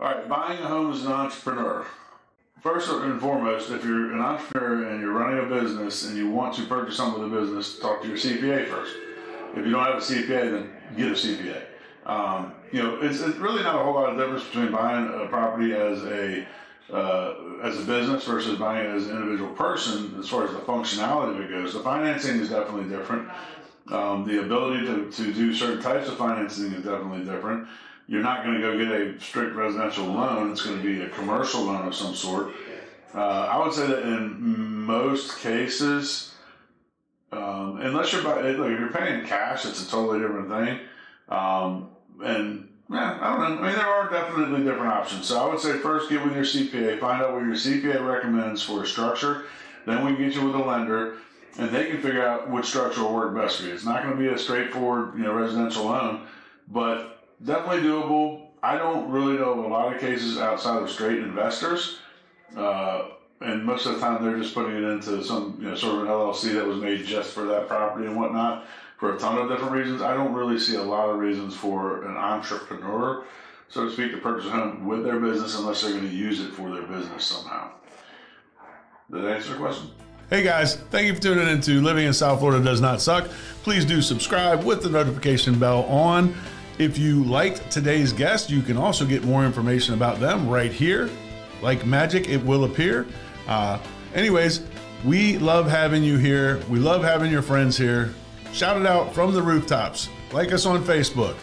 All right, buying a home as an entrepreneur. First and foremost, if you're an entrepreneur and you're running a business and you want to purchase something with a business, talk to your CPA first. If you don't have a CPA, then get a CPA. Um, you know, it's, it's, really not a whole lot of difference between buying a property as a uh, as a business versus buying it as an individual person as far as the functionality of it goes. The financing is definitely different. Um, the ability to, to do certain types of financing is definitely different. You're not going to go get a strict residential loan. It's going to be a commercial loan of some sort. Uh, I would say that in most cases, um, unless you're like, if you're paying cash, it's a totally different thing. Um, and yeah, I don't know. I mean, there are definitely different options. So I would say first get with your CPA, find out what your CPA recommends for a structure. Then we can get you with a lender, and they can figure out which structure will work best for you. It's not going to be a straightforward, you know, residential loan, but definitely doable. I don't really know of a lot of cases outside of straight investors. Uh, and most of the time they're just putting it into some you know sort of an LLC that was made just for that property and whatnot for a ton of different reasons. I don't really see a lot of reasons for an entrepreneur, so to speak, to purchase a home with their business unless they're going to use it for their business somehow. Did that answer the question? Hey guys, thank you for tuning in to Living in South Florida Does Not Suck. Please do subscribe with the notification bell on. If you liked today's guest, you can also get more information about them right here. Like magic, it will appear. Uh, anyways, we love having you here. We love having your friends here. Shout it out from the rooftops. Like us on Facebook.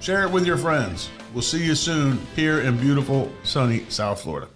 Share it with your friends. We'll see you soon here in beautiful, sunny South Florida.